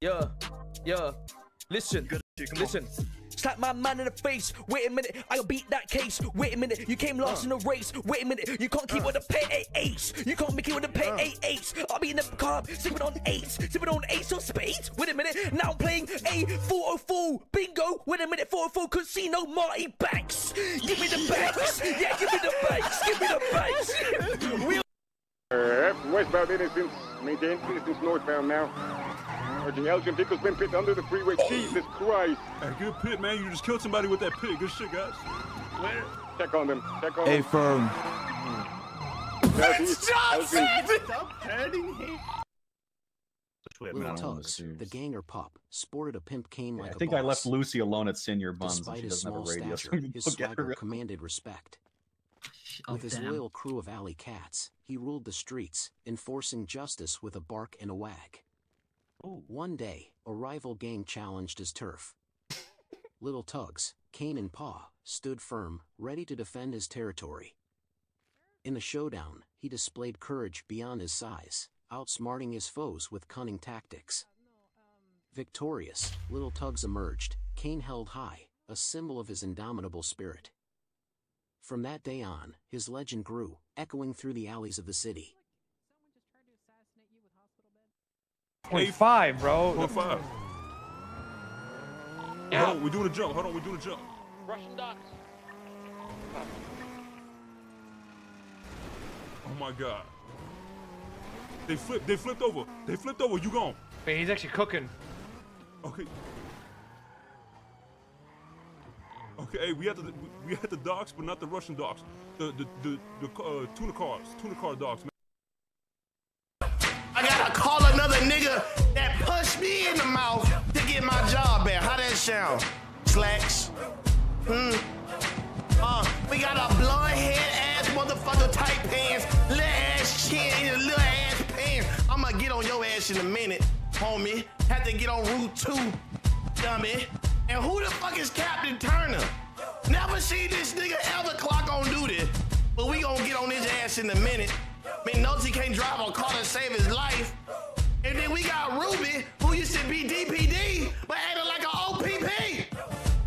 Yeah, yeah. Listen, listen. Slap my man in the face. Wait a minute, I'll beat that case. Wait a minute, you came last in the race. Wait a minute, you can't keep with the pay eight eights. You can't make it with the pay eight eights. I'll be in the car, sipping on eights, sipping on eights of spades. Wait a minute, now I'm playing a 404 bingo. Wait a minute, 404 casino, Marty Banks. Give me the banks. Yeah, give me the banks. Give me the banks. We Uh, westbound innocence, maintain distance northbound now. Urging Elgin vehicles been pit under the freeway. Jesus Christ. Hey, good pit, man. You just killed somebody with that pit. Good shit, guys. Check on them. Check on A them. firm. Southeast, Elgin. Little Tugs, the ganger pup, sported a pimp cane like I a think I left. Lucy alone at Senior Buns. Despite his small stature, so we can his swagger commanded respect. Oh, With his damn. loyal crew of alley cats, he ruled the streets, enforcing justice with a bark and a wag. One day, a rival gang challenged his turf. Little Tugs, cane and paw, stood firm, ready to defend his territory. In the showdown, he displayed courage beyond his size, outsmarting his foes with cunning tactics. Victorious, Little Tugs emerged, cane held high, a symbol of his indomitable spirit. From that day on, his legend grew, echoing through the alleys of the city. Point five, bro. Point five. Hold on, we're doing a jump. Hold on, we're doing a jump. Russian docks. Oh my god. They flipped. They flipped over. They flipped over. You gone? Wait, he's actually cooking. Okay. Okay, we had the we- had the docks, but not the Russian docks. The the the, the uh, tuna cars, tuna car docks. Man. I gotta call another nigga that punched me in the mouth to get my job back. How that sound? Slacks. Hmm. Uh, we got a blonde head ass motherfucker tight pants, little ass chin, and little ass pants. I'ma get on your ass in a minute, homie. Have to get on Route 2, dummy. And who the fuck is Captain Turner? Never seen this nigga ever clock on duty. But we gonna get on his ass in a minute. He can't drive a car to save his life. And then we got Ruby, who used to be DPD, but acting like an OPP.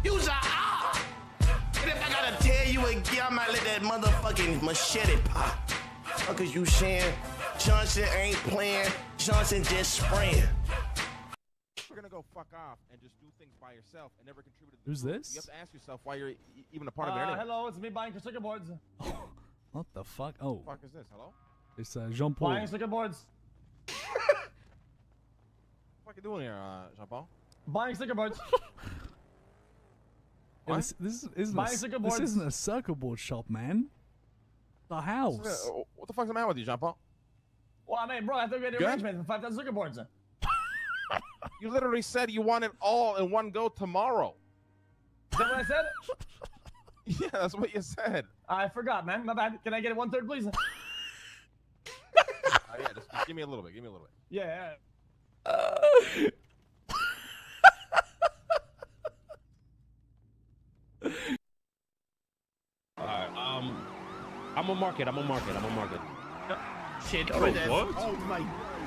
You's a ah. And if I gotta tell you again, I might let that motherfucking machete pop. Cause you saying Johnson ain't playing, Johnson just spraying. You're gonna go fuck off and just do things by yourself and never contribute to the Who's group. this? You have to ask yourself why you're e- even a part of it Uh, anyway. hello, it's me buying your circuit boards. What the fuck? Oh, What the fuck is this? Hello? it's uh, Jean Paul. Buying circuit boards. What are you doing here, uh, Jean-Paul? Buying circuit boards. Yeah, this, this isn't a, Buying s- circuit this isn't a circuit board shop, man. The house. Uh, What the fuck's the matter with you, Jean-Paul? well, I mean, bro, I thought we had an Good? arrangement for 5,000 circuit boards. You literally said you want it all in one go tomorrow. Is that what I said? Yeah, that's what you said. I forgot, man. My bad. Can I get it one third, please? Uh, yeah, just, just give me a little bit. Give me a little bit. Yeah, yeah. Alright, um, I'm on market. I'm on market. I'm on market. Shit, Oh, over what? Oh my.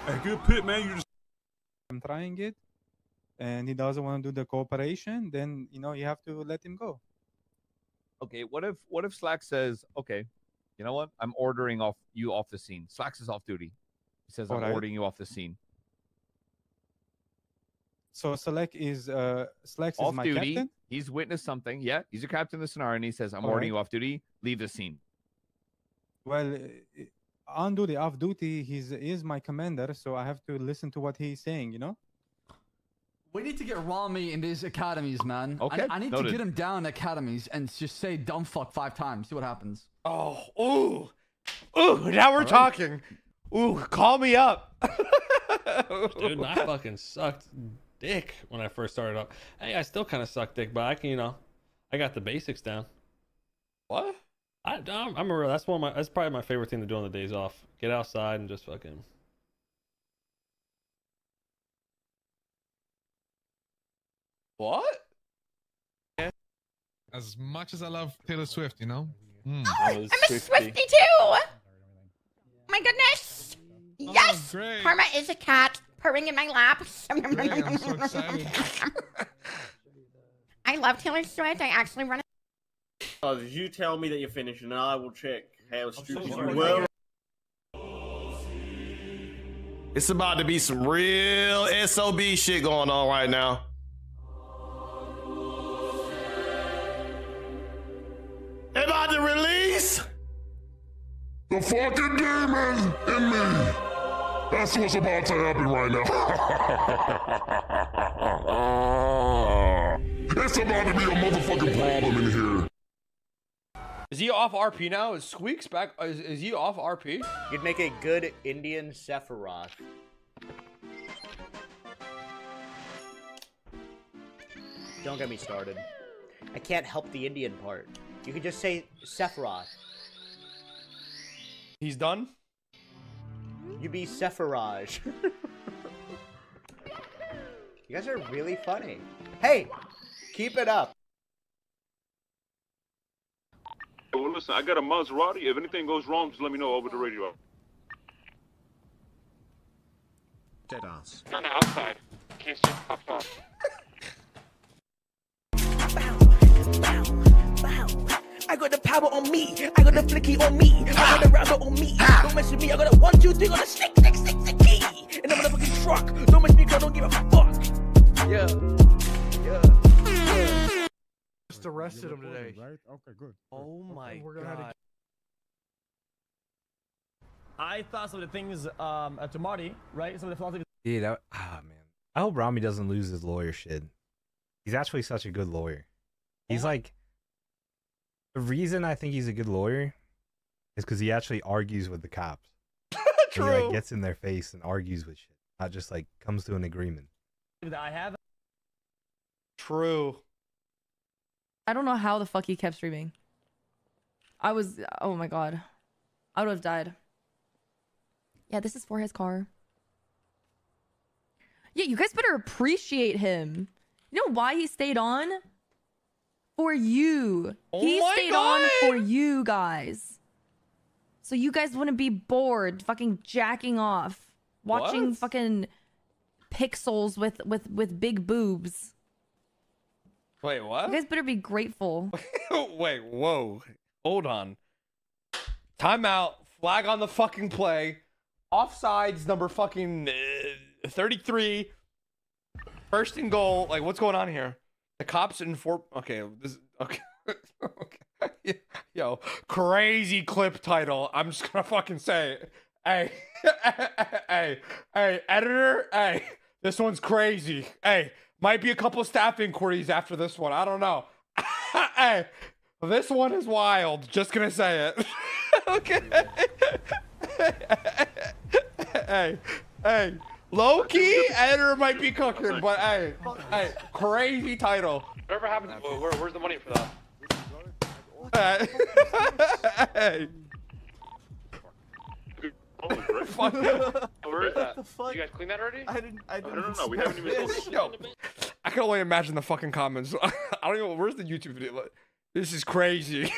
Hey, good pit, man. You just I'm trying it, and he doesn't want to do the cooperation, then you know you have to let him go. Okay, what if what if Slack says, okay, you know what? I'm ordering off you off the scene. Slacks is off duty. He says, I'm Alright. ordering you off the scene. So Select is uh Slacks is off my duty. captain. He's witnessed something. Yeah, he's a captain in the scenario, and he says, I'm Alright. ordering you off duty. Leave the scene. Well, on duty, off duty, he's is my commander, so I have to listen to what he's saying. You know. We need to get Ramee in these academies, man. I- Okay, I, need noted. to get him down in academies and just say dumb fuck five times. See what happens. Oh, ooh, ooh. Now we're talking. Ooh, call me up. Dude, I fucking sucked dick when I first started up. Hey, I still kind of suck dick, but I can, you know, I got the basics down. What? I, I'm, I'm a real. That's one of my. That's probably my favorite thing to do on the days off. Get outside and just fucking. What? As much as I love Taylor Swift, you know. Mm. I'm a Swifty too. My goodness. Oh, Yes. great. Karma is a cat. purring in my lap. I'm so excited. I love Taylor Swift. I actually run. Oh, you tell me that you're finished, and I will check how stupid sorry. you were. It's about to be some real SOB shit going on right now. About to release The fucking demon in me. That's what's about to happen right now. it's about to be a motherfucking problem in here. Is he off RP now? Is Squeaks back? Is, is he off RP? You'd make a good Indian Sephiroth. Don't get me started. I can't help the Indian part. You could just say Sephiroth. He's done? You be Sephiroth. you guys are really funny. Hey, keep it up. Well, listen, I got a Maserati. If anything goes wrong, just let me know over the radio. Dead ass. On the outside. In case you popped off. I got the power on me. I got the flicky on me. I got the rabbit on me. Don't mess with me. I got a one, two, three. Got a stick, stick, stick, sticky. In the motherfucking truck. Don't mess with me. 'cause I don't give a fuck. Yeah. Yeah. Just arrested him today. Right? Okay, good. Oh my We're gonna have to god. I thought some of the things um uh, to Marty, right? Some of the philosophy. Dude, that, ah man. I hope Ramee doesn't lose his lawyer shit. He's actually such a good lawyer. He's like the reason I think he's a good lawyer is because he actually argues with the cops. True. He like gets in their face and argues with shit, not just like comes to an agreement. that I have. True. I don't know how the fuck he kept streaming. I was, oh my god. I would have died. Yeah, this is for his car. Yeah, you guys better appreciate him. You know why he stayed on? For you. Oh he my stayed on for you guys. So you guys wouldn't be bored fucking jacking off. Watching What? fucking pixels with with with big boobs. Wait, what? You guys better be grateful. Wait, whoa. Hold on. Timeout. Flag on the fucking play. Offsides number fucking uh, 33. First and goal. Like, what's going on here? The cops in four. Okay, this. Okay. okay. Yo, crazy clip title. I'm just gonna fucking say it. Hey, hey, hey, editor. Hey, this one's crazy. Hey, might be a couple staff inquiries after this one. I don't know. hey, this one is wild. Just gonna say it. okay. hey, hey. Low key, editor might be cooking, but hey, hey, crazy title. Whatever happens, where, where's the money for that? Hey. Hey. Fuck. Where is that? You guys clean that already? I didn't. I I don't know. We haven't even told Yo, I can only imagine the fucking comments. I don't even. Know where's the YouTube video? Like, This is crazy.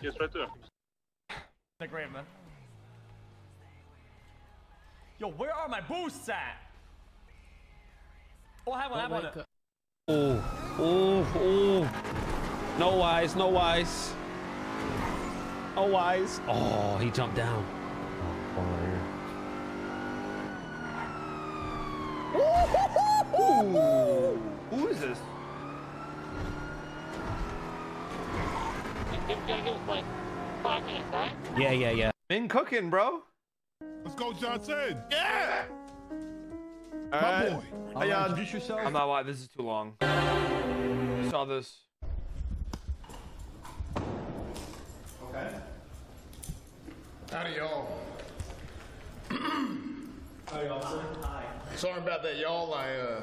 Yes, right there. They're great, man. Yo, where are my boosts at? Oh, I have one. I have oh one. Oh, oh, oh. No wise, no wise. No wise. Oh, he jumped down. Who is this? Yeah, yeah, yeah. Been cooking, bro. Let's go, Johnson. Yeah. All My right. boy. Hey, uh, introduce yourself. I'm not why this is too long. Saw this. Howdy, y'all. Howdy, officer. Hi. Sorry about that, y'all. I, uh...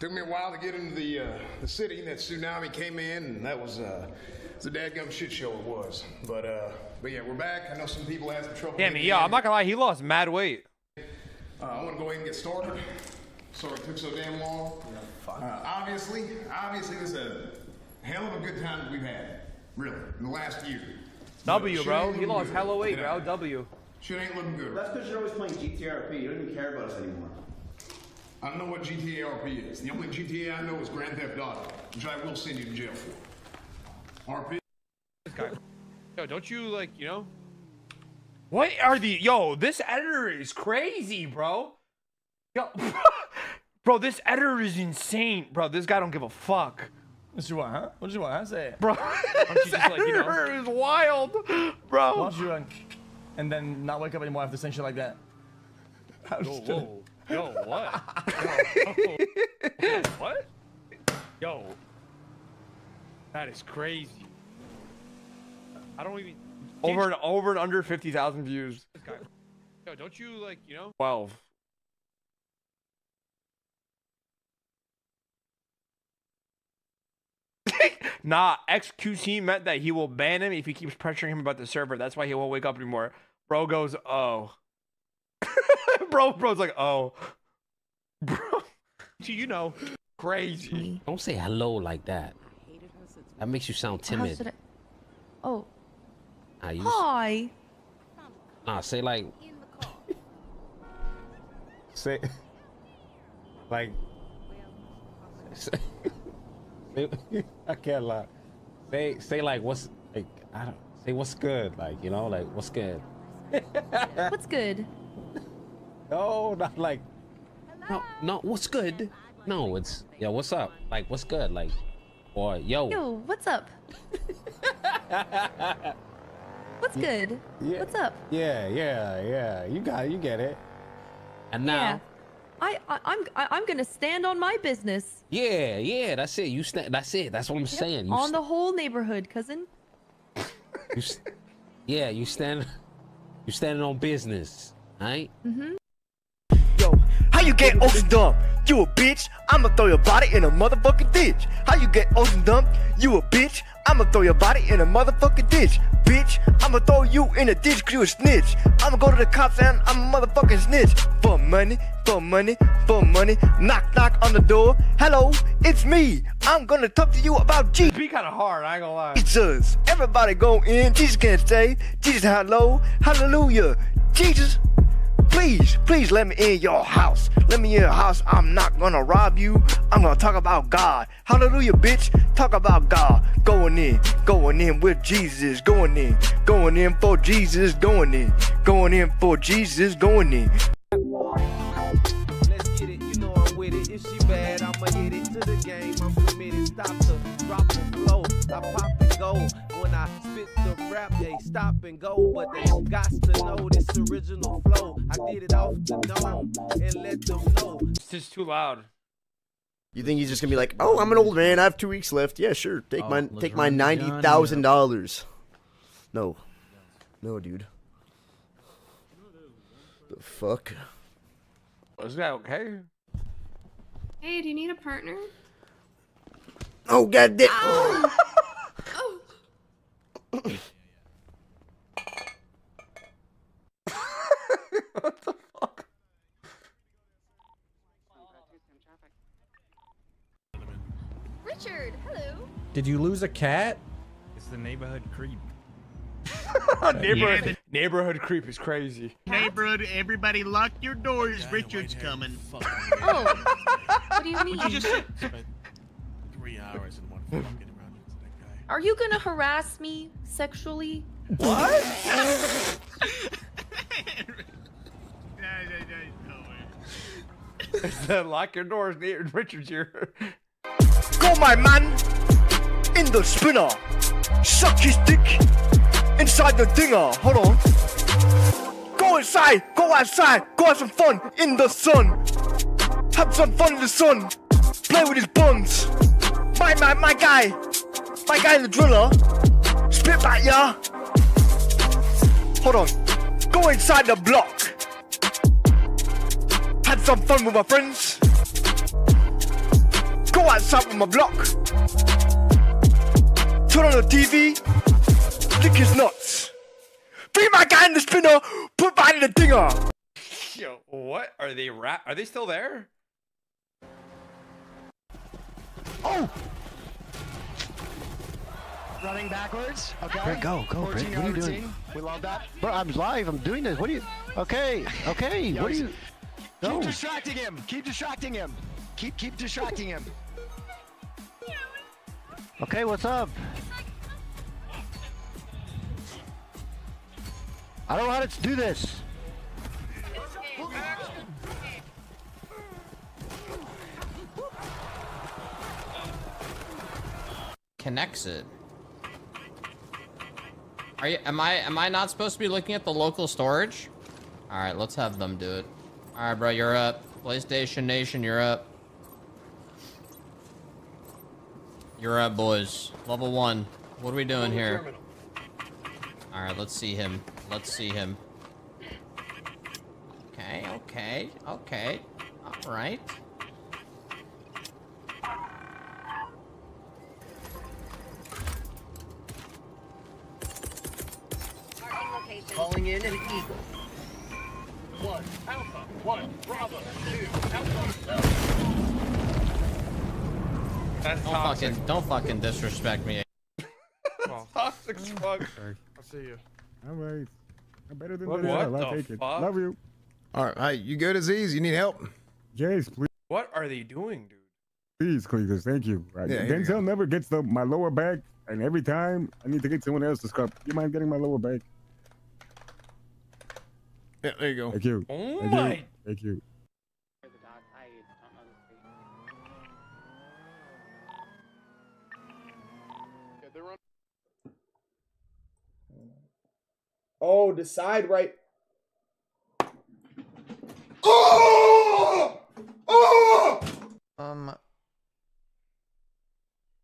Took me a while to get into the, uh, the city. That tsunami came in, and that was, uh... It's a dadgum shit show it was. But, uh... But yeah, we're back. I know some people had some trouble. Damn, getting yeah. I'm not gonna lie, he lost mad weight. Uh, I want to go ahead and get started. Sorry it took so damn long. Uh, obviously, obviously, this is a hell of a good time that we've had, really, in the last year. W, bro. He lost ain't hella weight, bro. good. W. Shit ain't looking good. That's because you're always playing GTRP. You don't even care about us anymore. I don't know what GTA RP is. The only GTA I know is Grand Theft Auto, which I will send you to jail for. RP. This guy. Yo, don't you like, you know? What are the yo? This editor is crazy, bro. Yo, bro, this editor is insane, bro. This guy don't give a fuck. What you want, huh? What you want, huh? Say it. Bro, this you just like, you know? editor is wild, bro. Why don't you, and then not wake up anymore after saying shit like that? I'm Yo, just kidding. whoa. Yo, what? Yo, what? Yo, that is crazy. I don't even. Over and over and under fifty thousand views. Yo, don't you like you know? Twelve. Nah, XQC meant that he will ban him if he keeps pressuring him about the server. That's why he won't wake up anymore. Bro goes, oh. bro, bro's like, oh. Bro, do you know, crazy. Don't say hello like that. That makes you sound timid. should I? Oh, Nah, you, hi. nah, say like. Say, like, say, say- I can't lie. Say, say like, what's like, I don't say what's good, like you know, like what's good. What's good? No, not like. No, no, what's good? No, it's yo, what's up? Like, what's good? Like, or yo, Yo, what's up? What's good? Yeah. What's up? Yeah, yeah, yeah. You got it. You get it. and Yeah. I, I I'm I, I'm gonna stand on my business yeah, yeah, that's it. You stand. That's it. That's what I'm saying. You on the whole neighborhood, cousin. you yeah, you stand. You standing on business, right? Mm-hmm. How you get old and dumb? You a bitch? I'ma throw your body in a motherfucking ditch. How you get old and dumb? You a bitch? I'ma throw your body in a motherfucking ditch. Bitch, I'ma throw you in a ditch cause you a snitch. I'ma go to the cops and I'm a motherfucking snitch. For money, for money, for money. Knock, knock on the door. Hello, it's me. I'm gonna talk to you about Jesus. Be kind of hard, I ain't gonna lie. Jesus. Everybody go in. Jesus can't stay. Jesus, hello. Hallelujah. Jesus. Please, please let me in your house. Let me in your house. I'm not gonna rob you. I'm gonna talk about God. Hallelujah, bitch. Talk about God. Going in, going in with Jesus. Going in, going in for Jesus. Going in, going in for Jesus. Going in. Let's get it, you know I'm with it. If she bad, I'ma hit it to the game. I'm committed. Stop the drop the flow. I pop when I spit the rap. They stop and go, but they got to know this original flow. I did it off the dome and let them know. It's just too loud. You think he's just gonna be like, "Oh, I'm an old man. I have two weeks left. Yeah, sure. Take Oh, my let's take my run the ninety Johnny thousand dollars." No, no, dude. The fuck? Is that okay? Hey, do you need a partner? Oh god damn! Oh. Richard, hello. Did you lose a cat? It's the neighborhood creep. neighborhood, neighborhood creep is crazy. Neighborhood, everybody lock your doors. Richard's coming. Oh, what do you mean? you just Three hours and one fucking Are you gonna harass me sexually? What? Lock your doors, near Richard's here. Go, my man, in the spinner. Suck his dick inside the dinger. Hold on. Go inside, go outside, go have some fun in the sun. Have some fun in the sun. Play with his buns. My, my, my guy, my guy in the driller. Spit back, yeah. Hold on. Go inside the block. Had some fun with my friends. Go outside with my block. Turn on the TV. Lick his nuts. Bring my guy in the spinner. Put in the dinger. Yo, what are they? Ra- are they still there? Oh! Running backwards. Okay. Brett, go, go, Brett. What are you doing? We love that. Bro, I'm live. I'm doing this. What are you? Okay, okay. Yo, what are you? Go. Keep distracting him. Keep distracting him. Keep keep distracting him. Okay, what's up? I don't know how to do this. connects it. Are you? Am I? Am I not supposed to be looking at the local storage? All right, let's have them do it. All right, bro, you're up. PlayStation Nation, you're up. You're up, boys. Level one. What are we doing here? All right, let's see him. Let's see him. Okay, okay, okay. All right. Fucking, don't fucking disrespect me. toxic as fuck. I'll see you. All right. I'm better than What that. the I'll take it. fuck? Love you. All right, hey, you good, Aziz? You need help? Jace, please, What are they doing, dude? please, Cletus. Thank you. Right. Yeah, here you Denzel never gets the, my lower back, and every time I need to get someone else to scrub. You mind getting my lower back? Yeah, there you go. Thank you. Oh Thank my- you. Thank you. Oh, the side right. Um.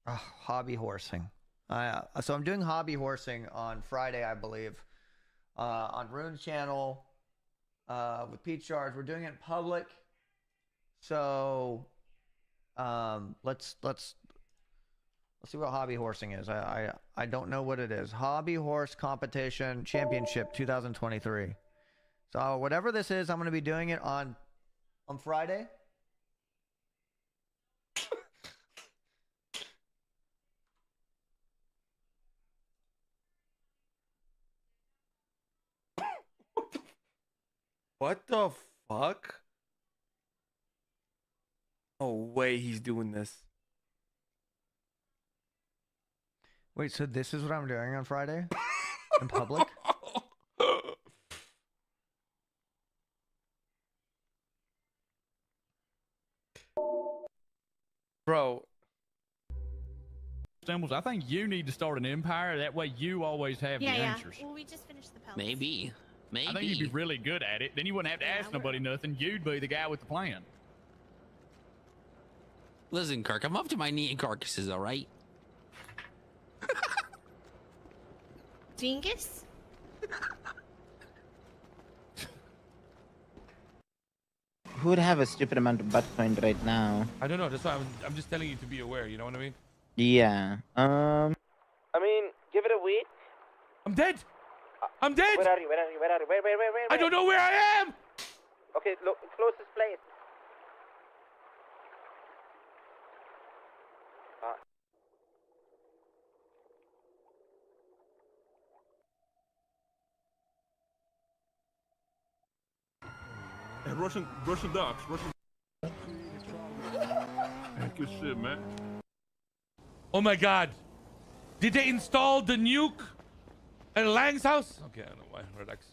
uh, hobby horsing. Uh, so I'm doing hobby horsing on Friday, I believe, uh, on Rune's channel uh, with Pete Shards. We're doing it in public. So um, let's let's let's see what hobby horsing is. I, I I don't know what it is. Hobby horse competition championship 2023. So whatever this is, I'm going to be doing it on on Friday. What the fuck? No way he's doing this. Wait, so this is what I'm doing on Friday in public? Bro. Stumbles, I think you need to start an empire. That way you always have Yeah, the yeah. answers. Well, we just finished the pelts. Maybe. Maybe. I think you'd be really good at it. Then you wouldn't have to ask nobody nothing. You'd be the guy with the plan. Listen, Kirk, I'm up to my knee in carcasses, all right? Dingus? Who would have a stupid amount of butt coin right now? I don't know. That's why I'm, I'm just telling you to be aware. You know what I mean? Yeah. Um. I mean, give it a week. I'm dead. I'm dead. Where are you? Where are you? Where are you? Where, where, where, where? I don't know where I am. Okay, look, closest place. Russian, Russian docs, Russian. Hey, good shit, man. Oh my God! Did they install the nuke at Lang's house? Okay, I know why. Relax.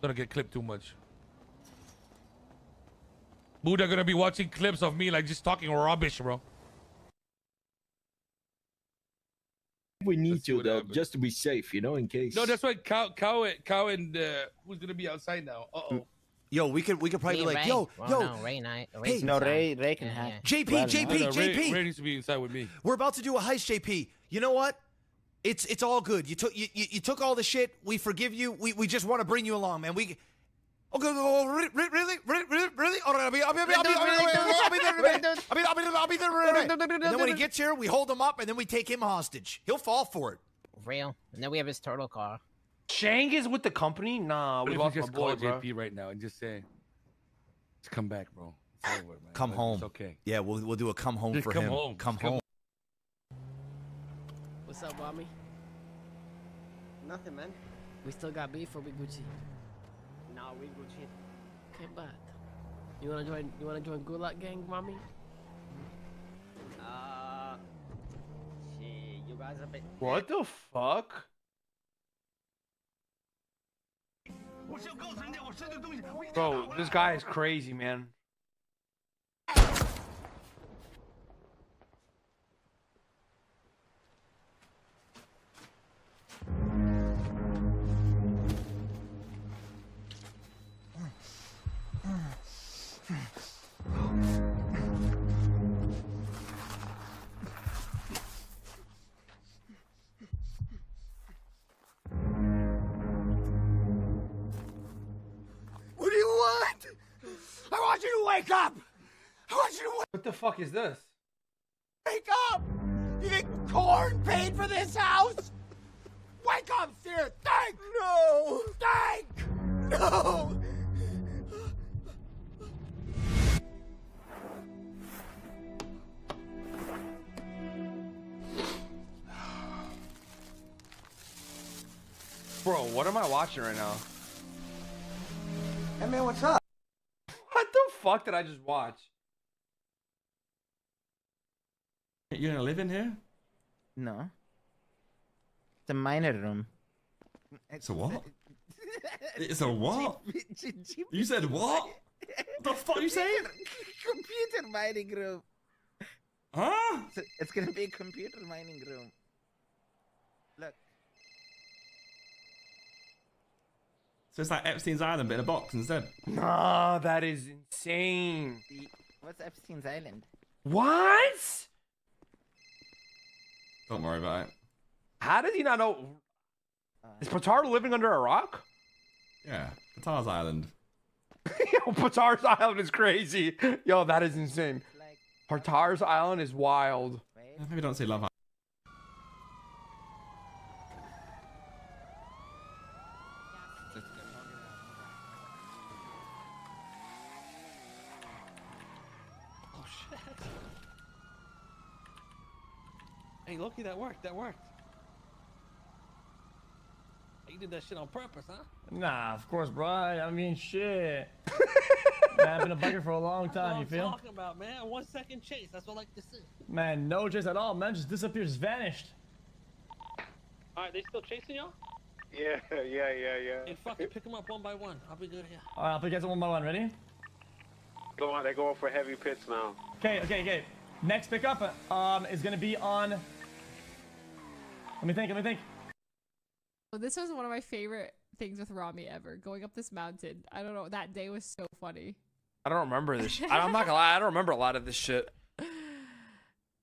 Gonna get clipped too much. Buddha gonna be watching clips of me like just talking rubbish, bro. We need to though, just to be safe, you know, in case. No, that's why Cow, Cow, Cow, and uh, who's gonna be outside now? Uh oh. Yo, we could we could probably Me be like, and yo, Well, yo, no, Ray not- hey, No, inside. Ray- Ray can Yeah, hack. JP, Well, JP, No, no, Ray, JP. Ray needs to be inside with me. We're about to do a heist, JP. You know what? It's it's all good. You took you, you, you took all the shit. We forgive you. We, we just want to bring you along, man. We. Okay, oh, really, really, really, really, really. All right, I'll be, I'll be, I'll be, I'll be, I'll be, I'll be there in a minute. I'll be, I'll be, I'll be there in a minute. And then when he gets here, we hold him up and then we take him hostage. He'll fall for it. Real. And then we have his turtle car. Chang is with the company? Nah, we if lost you my just boy, call bro. JP right now and just say, "Just come back, bro. It's over, man. Come Like, home. It's okay. Yeah, we'll we'll do a come home Just for come him. home. Come Just come home. What's up, mommy? Nothing, man. We still got beef or we Gucci? Nah, we Gucci. Okay, but you wanna join? You wanna join Gulag Gang, mommy? Uh, shit, you guys a bit. What the fuck? Bro, this guy is crazy, man. Fuck is this? Wake up! You think corn paid for this house? Wake up, Seer! Think! No! Think! No! Bro, what am I watching right now? Hey man, what's up? What the fuck did I just watch? You gonna live in here? No. It's a minor room. It's a what? It's a what? You said what? What the fuck you saying? Computer mining room. Huh? It's, it's gonna be a computer mining room. Look. So it's like Epstein's Island, but in a box instead. Nah, that is insane. The, what's Epstein's Island? What? Don't worry about it. How did he not know? Is Patar living under a rock? Yeah, Patar's Island. Yo, Patar's Island is crazy. Yo, that is insane. Patar's Island is wild. Maybe don't say Love Loki, that worked. That worked. You did that shit on purpose, huh? Nah, of course, bro. I I mean, shit. man, I've been a biker for a long That's time. what You I'm feel? talking about, man. One second chase. That's what I like to see. Man, no chase at all. Man, just disappears, vanished. All right, they still chasing y'all? Yeah, yeah, yeah, yeah. Hey, fuck it. Pick them up one by one. I'll be good here. All right, I'll pick you guys one by one. Ready? Go on, they're going for heavy pits now. Okay, okay, okay. Next pickup um is gonna be on. Let me think. Let me think. Well, this was one of my favorite things with Ramee ever. Going up this mountain. I don't know. That day was so funny. I don't remember this. Sh- I'm not gonna lie. I don't remember a lot of this shit.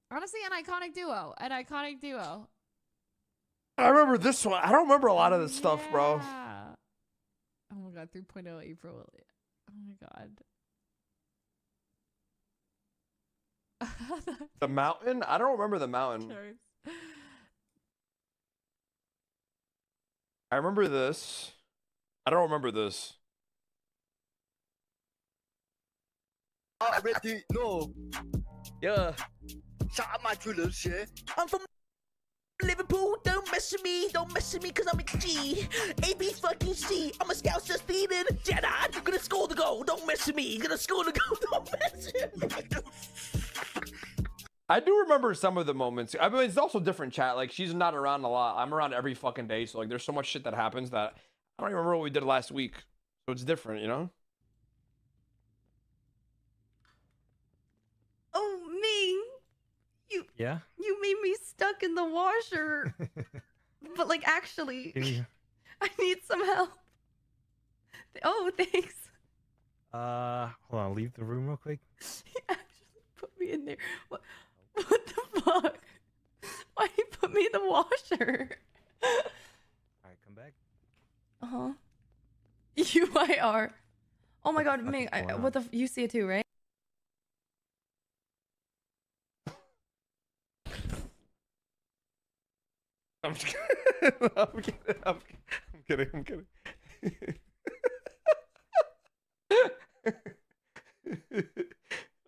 Honestly, an iconic duo. An iconic duo. I remember this one. I don't remember a lot of this stuff, bro. Yeah. Oh my god, 3.0 April. Oh my god. The mountain? I don't remember the mountain. Charts. I remember this. I don't remember this. Already know. Yeah. Shout out my true little shit. I'm from Liverpool, don't mess with me, don't mess with me, cause I'm a G. A, B, fucking C. I'm a scout just leading Jedi. I'm gonna score the goal, don't mess with me. Gonna score the goal, don't mess with me. I do remember some of the moments. I mean, it's also different chat. Like, she's not around a lot. I'm around every fucking day. So, like, there's so much shit that happens that I don't even remember what we did last week. So it's different, you know? Oh, me. You Yeah. you made me stuck in the washer. but like actually, I need some help. Oh, thanks. Uh, hold on. Leave the room real quick. he actually Put me in there. What, what the fuck? Why you put me in the washer? All right, come back. Uh huh. UIR. Oh my god, Ming, I, what the? f- You see it too, right? I'm just kidding. I'm kidding. I'm, I'm kidding. I'm kidding.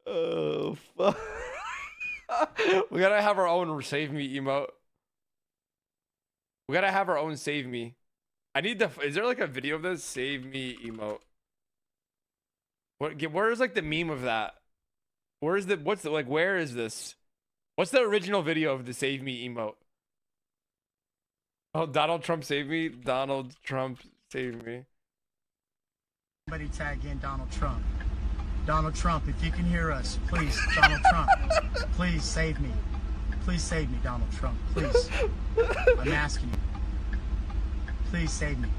oh fuck! we gotta have our own save me emote. We gotta have our own save me. I need the. Is there like a video of this? Save me emote. What? Where's like the meme of that? Where's the? What's the like? Where is this? What's the original video of the save me emote? Oh, Donald Trump save me. Donald Trump save me. Somebody tag in Donald Trump. Donald Trump, if you can hear us, please, Donald Trump, please save me. Please save me, Donald Trump. Please. I'm asking you. Please save me.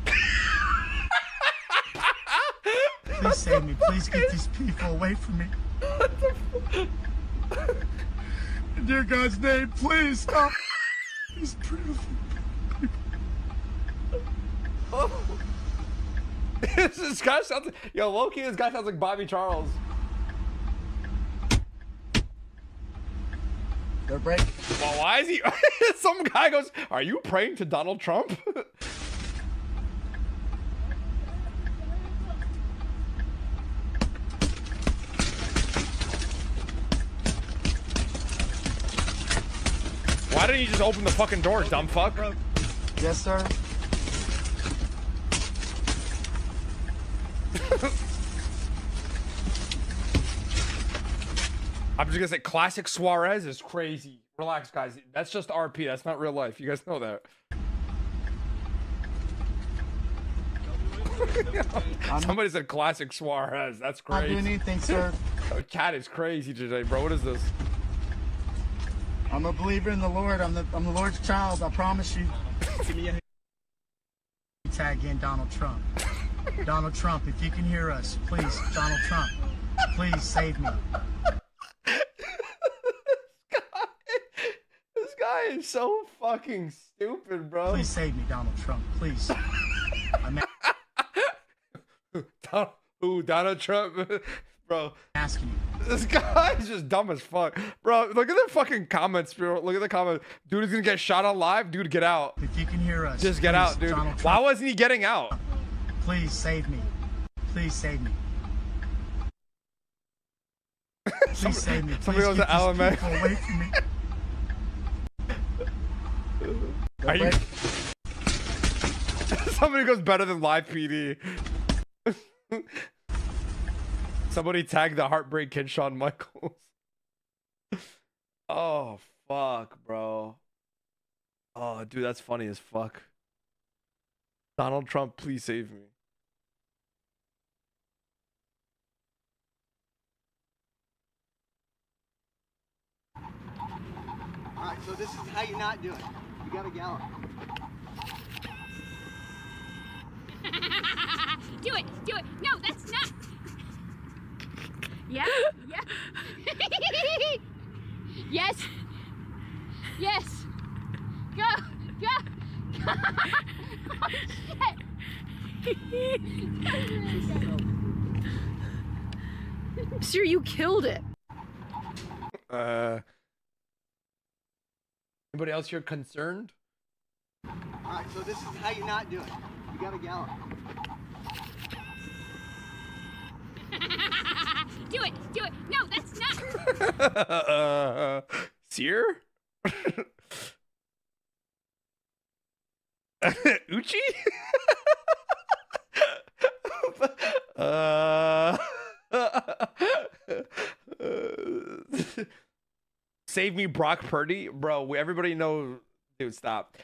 Please save me. Please get these people away from me. In dear God's name, please stop. These beautiful this guy sounds. Yo, Loki. This guy sounds like Bobby Charles. They're breaking. Well, why is he? Some guy goes, "Are you praying to Donald Trump?" Why didn't you just open the fucking door, dumb fuck? Yes, sir. I'm just gonna say, classic Suarez is crazy. Relax, guys. That's just RP. That's not real life. You guys know that. Somebody said classic Suarez. That's crazy. Not doing anything, sir. Cat is crazy today, bro. What is this? I'm a believer in the Lord. I'm the I'm the Lord's child. I promise you. Tag in Donald Trump. Donald Trump, if you can hear us, please, Donald Trump, please save me. This guy is so fucking stupid, bro. Please save me, Donald Trump. Please. I'm Don- Who, Donald Trump? bro. asking you. This guy is just dumb as fuck. Bro, look at the fucking comments, bro. Look at the comment. Dude is gonna get shot on live. Dude, get out. If you can hear us, Just get please, out, dude. Why wasn't he getting out? please save me. Please save me. Please save me. somebody Please goes to get these LMA. people away from me. Are you? Somebody goes better than live PD. Somebody tag the heartbreak kid Shawn Michaels. oh fuck, bro. Oh, dude, that's funny as fuck. Donald Trump, please save me. All right, so this is how you not do it. You gotta gallop. do it, do it. No, that's not. Yeah, yeah. yes, yes. Go, go, go. oh, shit. Sir, you killed it. Uh. Anybody else here concerned? All right, so this is how you not do it. You gotta gallop. do it, do it. No, that's not. uh, Seer? Uchi? uh, Save me, Brock Purdy, bro. Everybody knows, dude. Stop.